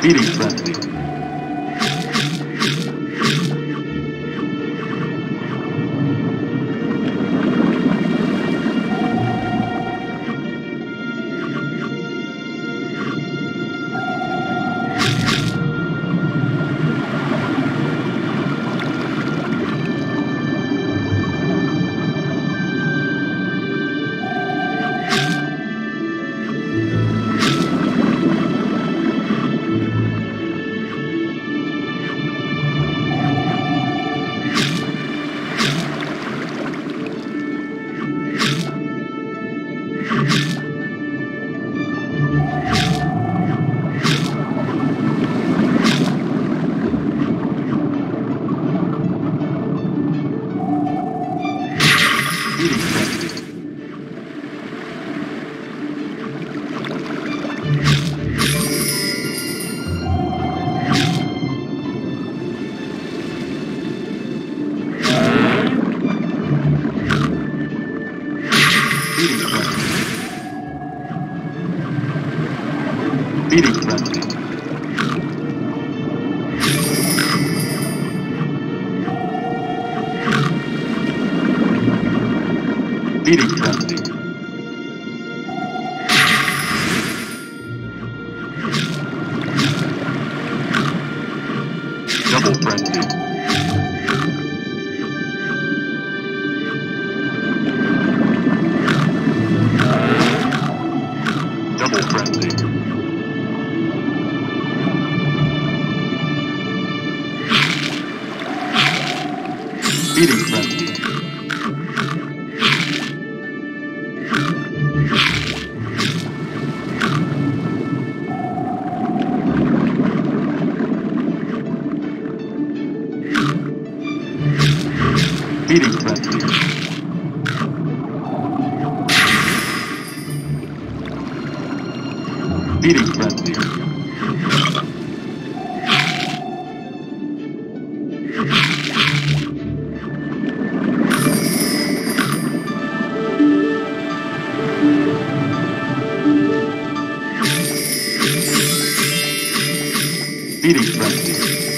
Feeding frenzy. ビリッなるビルになる Eating friendly. Eating friendly. Feeding frenzy. Feeding frenzy.